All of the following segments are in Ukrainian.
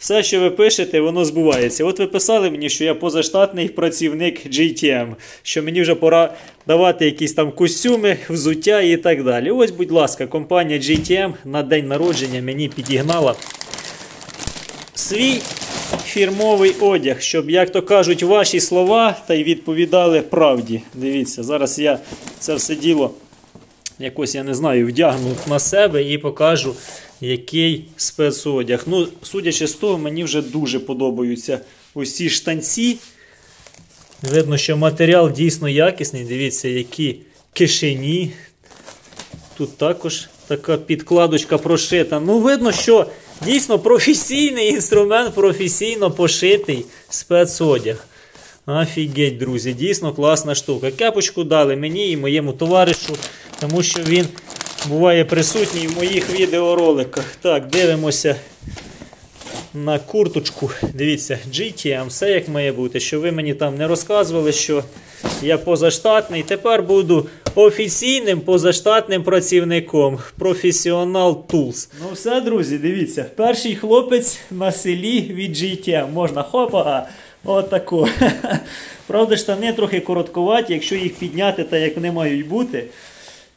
Все, що ви пишете, воно збувається. От ви писали мені, що я позаштатний працівник GTM, що мені вже пора давати якісь там костюми, взуття і так далі. Ось, будь ласка, компанія GTM на день народження мені підігнала свій фірмовий одяг, щоб, як то кажуть, ваші слова та й відповідали правді. Дивіться, зараз я це все діло якось, я не знаю, вдягну на себе і покажу, який спецодяг. Ну, судячи з того, мені вже дуже подобаються ці штанці. Видно, що матеріал дійсно якісний. Дивіться, які кишені. Тут також така підкладочка прошита. Ну, видно, що дійсно професійний інструмент, професійно пошитий спецодяг. Офігеть, друзі, дійсно класна штука. Кепочку дали мені і моєму товаришу, тому що він буває присутній в моїх відеороликах. Так, дивимося на курточку. Дивіться, GTM, все як має бути. Що ви мені там не розказували, що я позаштатний. Тепер буду офіційним позаштатним працівником. Професіонал Tools. Ну все, друзі, дивіться. Перший хлопець на селі від GTM. Можна хопа. Отако. Правда, штани трохи короткуваті, якщо їх підняти, так як вони мають бути,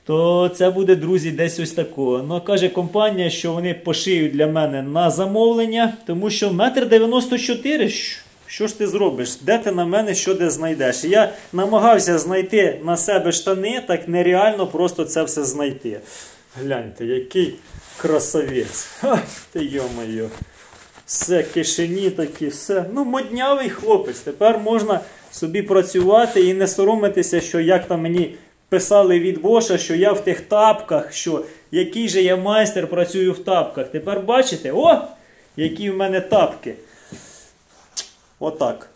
то це буде, друзі, десь ось такого. Ну, каже компанія, що вони пошиють для мене на замовлення, тому що метр 94 що ж ти зробиш? Де ти на мене що де знайдеш? Я намагався знайти на себе штани, так нереально просто це все знайти. Гляньте, який красавець. Ха, ти йо-моє. Все, кишені такі, все. Ну, моднявий хлопець. Тепер можна собі працювати і не соромитися, що як там мені писали від Боша, що я в тих тапках, що який же я майстер працюю в тапках. Тепер бачите, о, які в мене тапки. Отак.